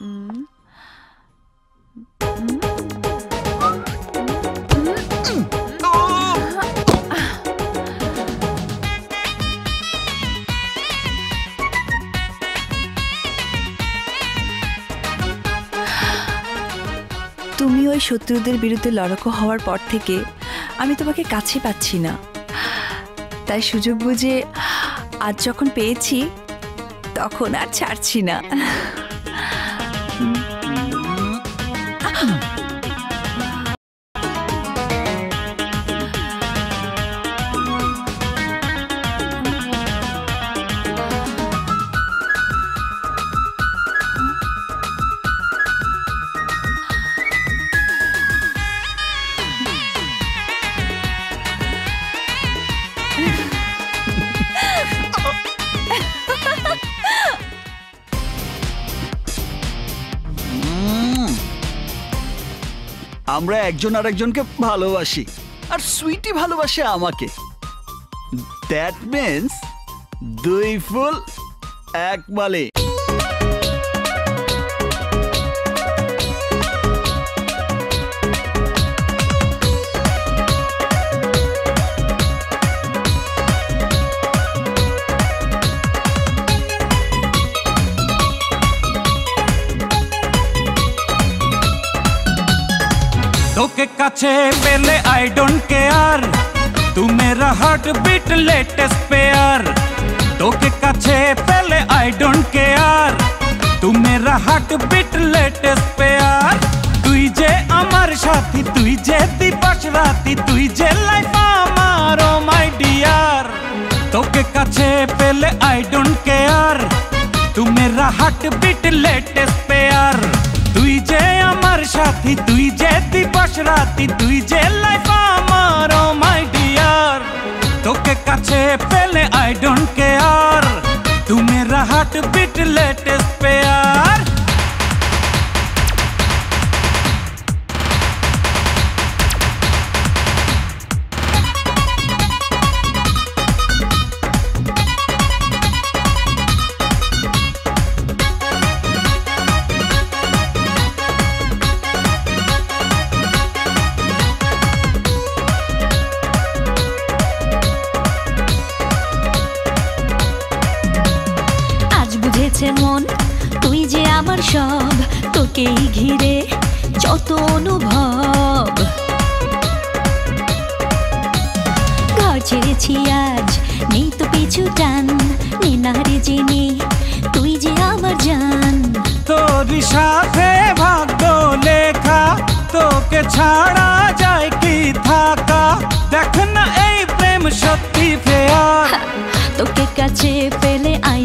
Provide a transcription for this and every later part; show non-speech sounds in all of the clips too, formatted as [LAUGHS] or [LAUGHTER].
তুমি ওই শত্রুদের বিরুদ্ধে লড়াকো হওয়ার পর থেকে আমি তোমাকে কাছে পাচ্ছি না। তাই সুযোগ বুঝে আজ যখন পেয়েছি, তখন আর ছাড়ছি না। Thank you. আমরা একজন আরেকজনকে ভালোবাসি আর সুইটি ভালোবাসে আমাকে। দ্যাট মিন্স দুই ফুল এক মালে। তোকে কাছে পেলে আই ডোন্ট কেয়ার তু মেরা হার্ট বিট লেটেস্ট পেয়ার তোকে কাছে পেলে আই ডোন্ট কেয়ার তু মেরা হার্ট বিট লেটেস্ট পেয়ার তুই যে আমার সাথী তুই যে দিবস রাতি তুই যে লাইফ আমার ও মাই ডিয়ার তোকে কাছে পেলে আই ডোন্ট কেয়ার তু মেরা হার্ট বিট লেটেস্ট পেয়ার তুই যে আমার সাথী, তুই যে দিবস রাতি, তুই যে লাইফ আমার ও মাই ডিয়ার তোকে কাছে পেলে আই ডোন্ট কেয়ার তুমি রাহাট বিট লেটেস্ট বুঝেছে মন তুই যে আমার সব তোকেই ঘিরে যত অনুভব। ঘর ছেড়েছি আজ নেই তো পিছু টান নিনারে জেনে তুই যে আমার জান। তোরই সাথে ভাগ্য লেখা তোকে ছাড়া যায় কি থাকা? দেখ না এই প্রেম সত্যি ফেয়ার। তোকে কাছে পেলে আই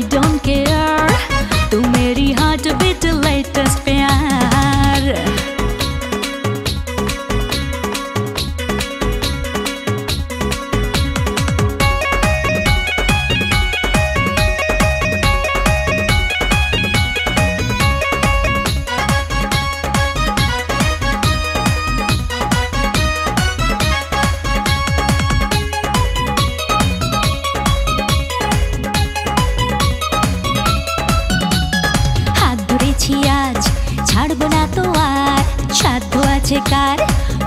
আছে কার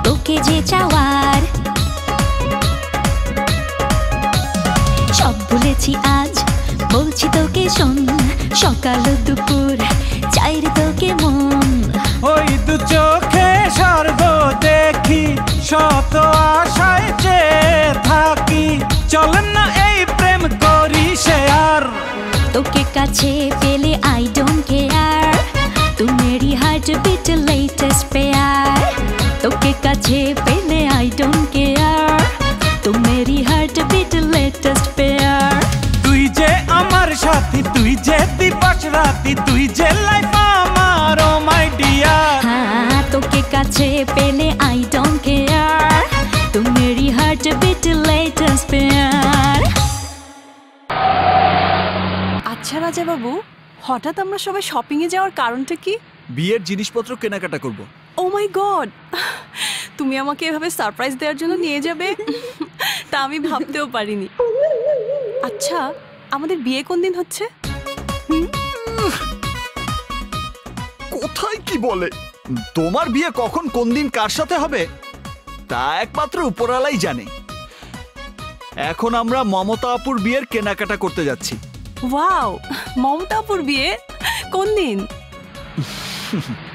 তোকে যে চাওয়ার। সব ভুলেছি আজ বলছি তোকে শোন সকাল দুপুর চাই রে তোকে মন। ওই দু চোখে স্বর্গ দেখি শত আশায় চেয়ে থাকি। চল না এই প্রেম করি শেয়ার তোকে কাছে কাছে পেলে আই ডোন্ট কেয়ার তু মেরি হার্ট বিট লেটেস্ট পেয়ার তুই যে আমার সাথী তুই যে দিবস রাতি তুই যে লাইফ আমার ও মাই ডিয়ার হ্যাঁ তোকে কাছে পেলে আই ডোন্ট কেয়ার তু মেরি হার্ট বিট লেটেস্ট পেয়ার আচ্ছা রাজা বাবু হঠাৎ আমরা সবাই শপিং এ যাওয়ার কারণটা কি? বিয়ের জিনিসপত্র কেনাকাটা করব। ও মাই গড তুমি আমাকে এভাবে সারপ্রাইজ দেওয়ার জন্য নিয়ে যাবে? তা আমি ভাবতেও পারিনি। আচ্ছা আমাদের বিয়ে কোন দিন হচ্ছে? কোথায় কি বলে? তোমার বিয়ে কখন কোন দিন কার সাথে হবে? তা একমাত্র উপরালাই জানে। এখন আমরা মমতা আপুর বিয়ের কেনাকাটা করতে যাচ্ছি। ওয়াও মমতাপুর বিয়ে? কোন দিন? [LAUGHS]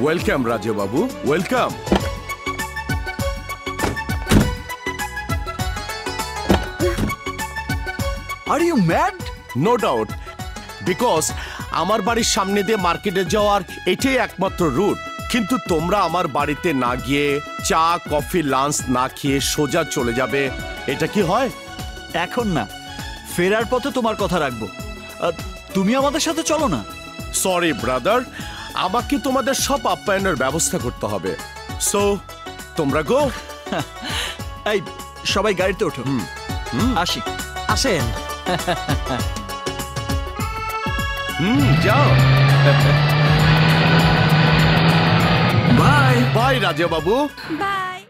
Welcome Rajbabu welcome are you mad no doubt because আমার বাড়ির সামনে দিয়ে মার্কেটে যাওয়ার এটাই একমাত্র রুট কিন্তু তোমরা আমার বাড়িতে না গিয়ে চা কফি লাঞ্চ না খেয়ে সোজা চলে যাবে এটা কি হয়? এখন না। ফেরার পথে তোমার কথা রাখব। তুমি আমাদের সাথে চলো না। সরি ব্রাদার আমাকে তোমাদের সব আপ্যায়নের ব্যবস্থা করতে হবে। সো তোমরা গো [LAUGHS] এই সবাই গাড়িতে ওঠো। আসি। আসেন। [LAUGHS] হুম যাও। Bye bye Raja Babu by